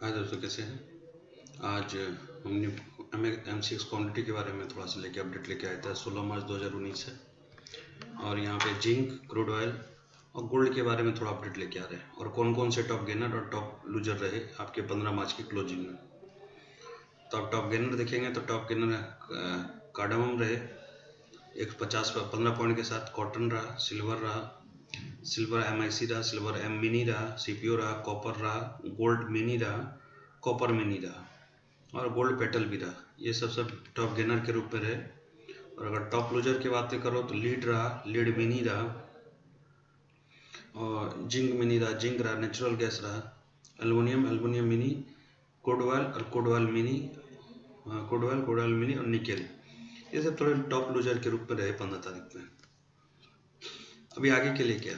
हाय दोस्तों कैसे हैं? आज हमने हमें एम सी एक्स क्वान्टिटी के बारे में थोड़ा सा लेके अपडेट लेके आया था, सोलह मार्च 2019 है और यहाँ पे जिंक, क्रूड ऑयल और गोल्ड के बारे में थोड़ा अपडेट लेके आ रहे हैं। और कौन कौन से टॉप गेनर और टॉप लूजर रहे आपके 15 मार्च की क्लोजिंग में? तो आप टॉप गेनर देखेंगे तो टॉप गेनर कार्डमम रहे, एक पचास, पंद्रह पॉइंट के साथ कॉटन रहा सिल्वर रहा सिल्वर एम रहा सिल्वर एम मिनी रहा सी रहा कॉपर रहा गोल्ड मिनी रहा कॉपर मिनी रहा और गोल्ड पेटल भी रहा ये सब सब टॉप गेनर के रूप में रहे। और अगर टॉप लूजर की बात करो तो लीड रहा लीड मिनी रहा और जिंक मिनी रहा जिंक रहा नेचुरल गैस रहा एल्युमिनियम एल्युमिनियम मिनी कोडवाल और कोडवाल मिनी कोडवाल कोडवाल मिनी और निकेल ये सब थोड़े टॉप लूजर के रूप में रहे पंद्रह तारीख में। अभी आगे के लिए क्या?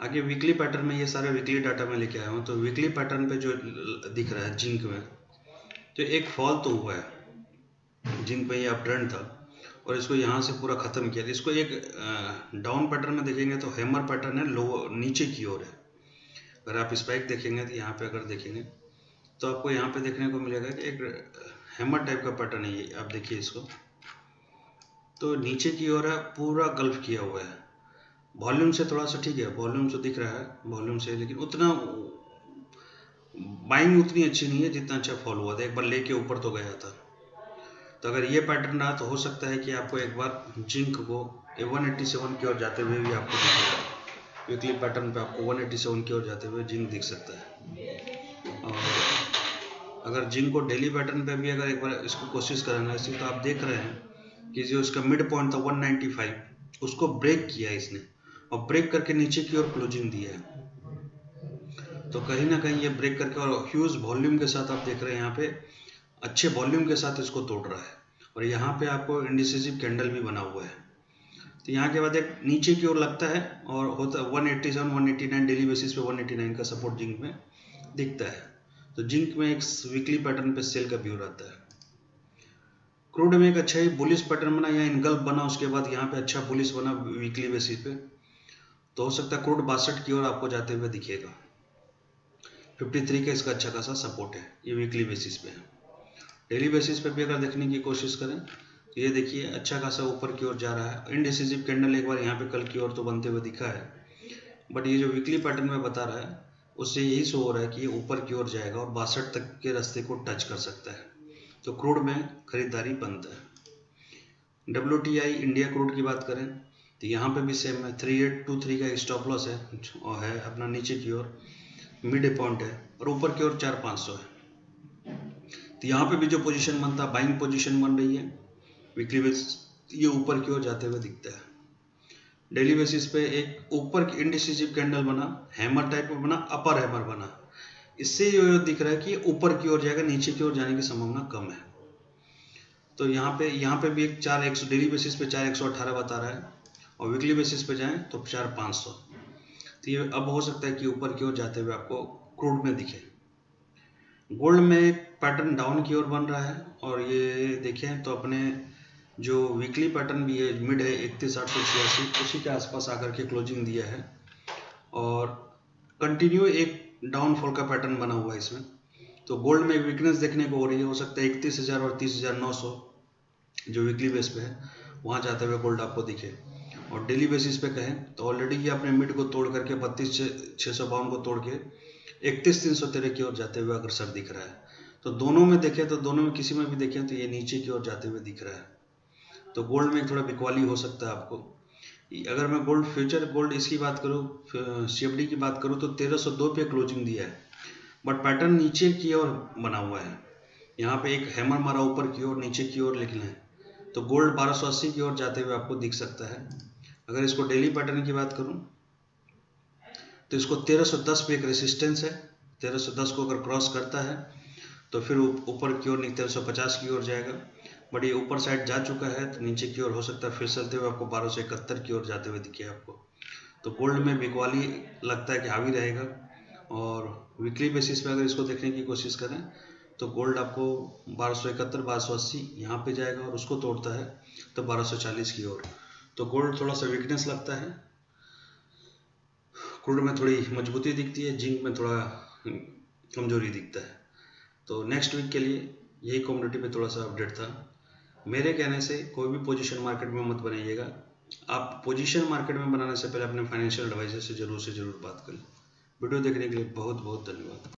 आगे वीकली पैटर्न में ये सारे वीकली डाटा में लेके आया हूँ तो वीकली पैटर्न पे जो दिख रहा है जिंक में तो एक फॉल तो हुआ है। जिंक पे ये अप ट्रेंड था, और इसको यहाँ से पूरा ख़त्म किया। इसको एक डाउन पैटर्न में देखेंगे तो हैमर पैटर्न है लो नीचे की ओर है। अगर आप स्पाइक देखेंगे तो यहाँ पे अगर देखेंगे तो आपको यहाँ पे देखने को मिलेगा कि एक हैमर टाइप का पैटर्न है ये, आप देखिए इसको। तो नीचे की ओर है, पूरा गल्फ किया हुआ है। वॉल्यूम से थोड़ा सा ठीक है वॉल्यूम से दिख रहा है वॉल्यूम से, लेकिन उतना बाइंग उतनी अच्छी नहीं है जितना अच्छा फॉल हुआ था। एक बार लेके ऊपर तो गया था। तो अगर ये पैटर्न रहा तो हो सकता है कि आपको एक बार जिंक को वन एट्टी सेवन की ओर जाते हुए भी आपको वीकली पैटर्न पे आपको वन एट्टी सेवन की ओर जाते हुए जिंक दिख सकता है। और अगर जिंक को डेली पैटर्न पे भी अगर एक बार इसको कोशिश कराना है तो आप देख रहे हैं कि जो इसका मिड पॉइंट था 195 उसको ब्रेक किया इसने। और ब्रेक करके नीचे की ओर क्लोजिंग दी है। तो कहीं ना कहीं ये ब्रेक करके और ह्यूज वॉल्यूम के साथ आप देख रहे हैं यहाँ पे, अच्छे वॉल्यूम के साथ इसको तोड़ रहा है। और यहाँ पे आपको इंडिसिजिव कैंडल भी बना हुआ है। तो यहाँ के बाद एक नीचे की ओर लगता है और होता है one eighty seven one eighty nine daily basis पे वन एट्टी नाइन का सपोर्ट जिंक में दिखता है। तो जिंक में एक वीकली पैटर्न पे सेल का व्यू रहता है। क्रूड में एक अच्छा ही बुलिस पैटर्न बना या इनगल्फ बना, उसके बाद यहाँ पे अच्छा बुलिस बना वीकली बेसिस पे। तो हो सकता है क्रूड बासठ की ओर आपको जाते हुए दिखेगा। 53 का इसका अच्छा खासा सपोर्ट है। ये वीकली बेसिस पे है। डेली बेसिस पे भी अगर देखने की कोशिश करें तो ये देखिए अच्छा खासा ऊपर की ओर जा रहा है। इनडिसिजिव कैंडल एक बार यहाँ पे कल की ओर तो बनते हुए दिखा है। बट ये जो वीकली पैटर्न में बता रहा है, उससे यही शो हो रहा है कि ये ऊपर की ओर जाएगा और बासठ तक के रास्ते को टच कर सकता है। तो क्रूड में खरीदारी बनता है। डब्ल्यू इंडिया क्रूड की बात करें तो यहाँ पे भी सेम है। थ्री एट टू थ्री का स्टॉप लॉस है, और है अपना नीचे की ओर मिड पॉइंट है, और ऊपर की ओर चार पाँच सौ है। तो यहाँ पे भी जो पोजीशन बनता है बाइंग पोजीशन बन रही है वीकली बेस, ये ऊपर की ओर जाते हुए दिखता है। डेली बेसिस पे एक ऊपर इंडिसिजिव कैंडल बना हैमर टाइप में बना अपर हैमर बना। इससे ये दिख रहा है कि ऊपर की ओर जाएगा, नीचे की ओर जाने की संभावना कम है। तो यहाँ पे यहाँ पे भी एक चार एक सौ डेली बेसिस पे चार एक बता रहा है। और वीकली बेसिस पे जाएँ तो चार पाँच सौ। तो ये अब हो सकता है कि ऊपर की ओर जाते हुए आपको क्रूड में दिखे। गोल्ड में पैटर्न डाउन की ओर बन रहा है, और ये देखें तो अपने जो वीकली पैटर्न भी है मिड है, इकतीस आठ सौ छियासी, उसी के आसपास आकर के क्लोजिंग दिया है। और कंटिन्यू एक डाउनफॉल का पैटर्न बना हुआ है इसमें। तो गोल्ड में वीकनेस देखने को हो रही है, हो सकता है इकतीस हज़ार और तीस हज़ार नौ सौ जो वीकली बेस पे है, वहाँ जाते हुए गोल्ड आपको दिखे। और डेली बेसिस पे कहें तो ऑलरेडी ये अपने मिड को तोड़ करके बत्तीस छः सौ बावन को तोड़ के इकतीस तीन सौ तेरह की ओर जाते हुए अग्रसर दिख रहा है तो दोनों में देखें तो दोनों में किसी में भी देखें तो ये नीचे की ओर जाते हुए दिख रहा है। तो गोल्ड में थोड़ा बिकवाली हो सकता है आपको। अगर मैं गोल्ड फ्यूचर गोल्ड इसकी बात करूँ सी की बात करूँ तो तेरह सौ दो पे क्लोजिंग दिया है। बट पैटर्न नीचे की ओर बना हुआ है। यहाँ पे एक हैमर मारा ऊपर की ओर, नीचे की ओर लिखना है। तो गोल्ड 1280 की ओर जाते हुए आपको दिख सकता है। अगर इसको डेली पैटर्न की बात करूँ तो इसको 1310 पे एक रेसिस्टेंस है। 1310 को अगर क्रॉस करता है तो फिर ऊपर की ओर तेरह की ओर जाएगा। बट ये ऊपर साइड जा चुका है तो नीचे की ओर हो सकता है, फिर चलते हुए आपको बारह की ओर जाते हुए दिखे आपको। तो गोल्ड में बिकवाली लगता है कि हावी रहेगा। और वीकली बेसिस पे अगर इसको देखने की कोशिश करें तो गोल्ड आपको बारह सौ इकहत्तर, बारह सौ अस्सी यहाँ पर जाएगा और उसको तोड़ता है तो बारह सौ चालीस की ओर। तो गोल्ड थोड़ा सा वीकनेस लगता है। क्रूड में थोड़ी मजबूती दिखती है, जिंक में थोड़ा कमज़ोरी दिखता है। तो नेक्स्ट वीक के लिए यही कम्युनिटी में थोड़ा सा अपडेट था। मेरे कहने से कोई भी पोजीशन मार्केट में मत बनाइएगा। आप पोजीशन मार्केट में बनाने से पहले अपने फाइनेंशियल एडवाइजर से ज़रूर से ज़रूर बात करें। वीडियो देखने के लिए बहुत बहुत धन्यवाद।